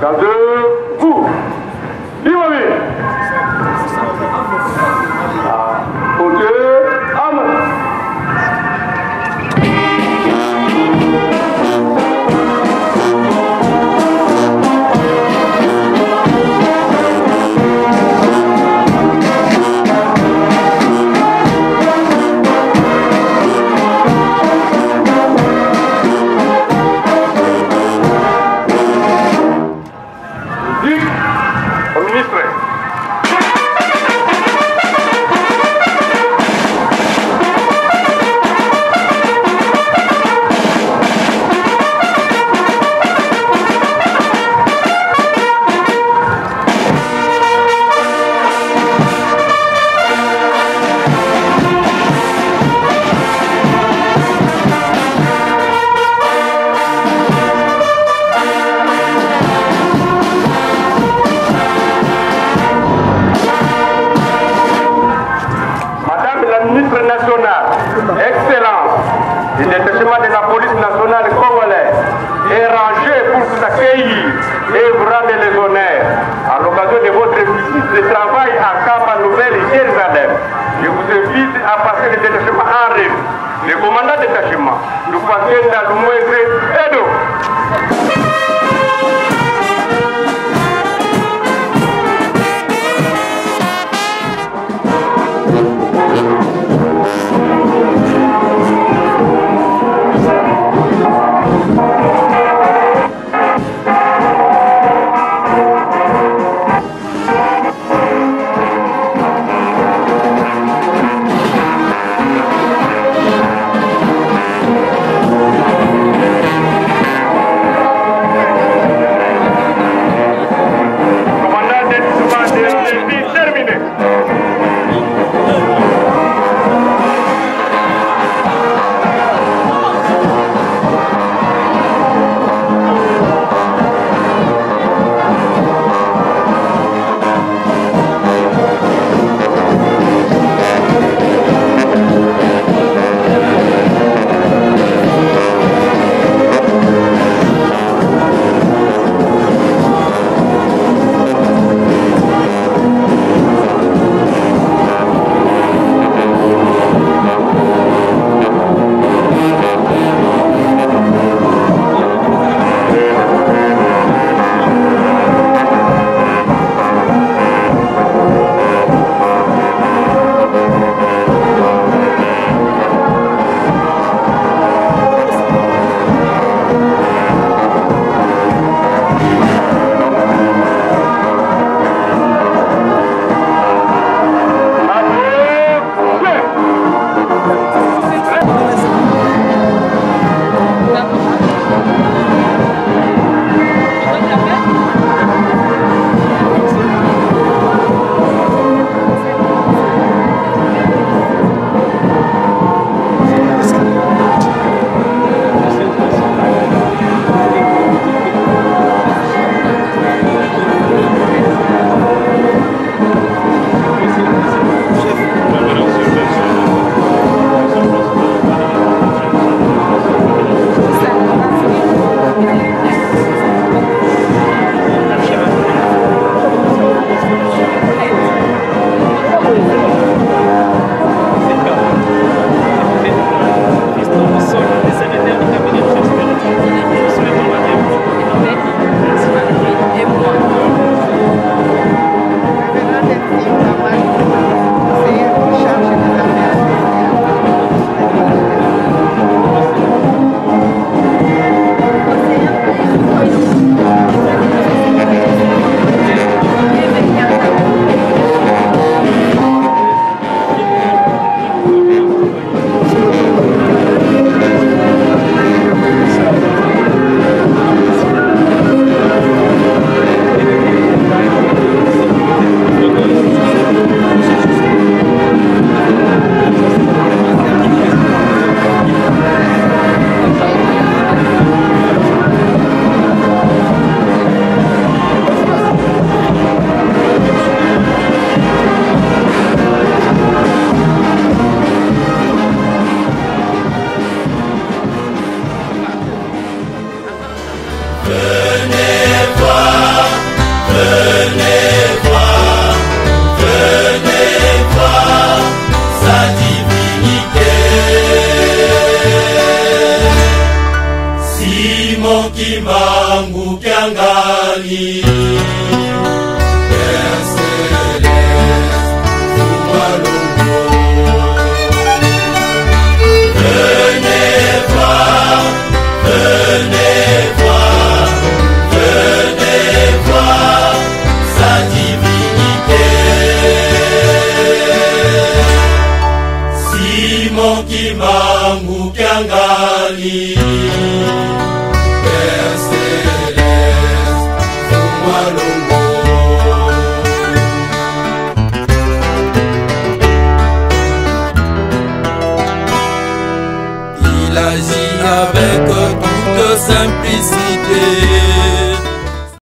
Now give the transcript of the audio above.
Cadê? Uh! E o amigo? Le détachement de la police nationale congolaise est rangé pour vous accueillir et vous rendre les honneurs à l'occasion de votre visite de travail à Kaba Nouvelle et Jérusalem. Je vous invite à passer le détachement en rêve. Le commandant de détachement, le patient Dalumouézé Edo. Avec toute simplicité